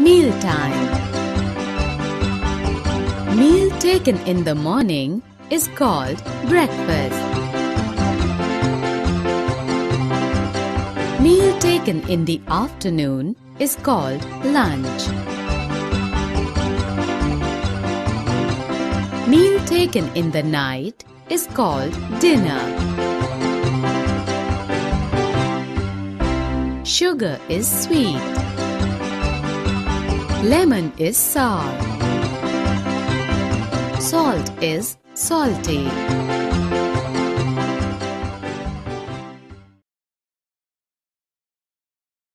Mealtime. Meal taken in the morning is called breakfast. Meal taken in the afternoon is called lunch. Meal taken in the night is called dinner. Sugar is sweet. Lemon is sour. Salt is salty.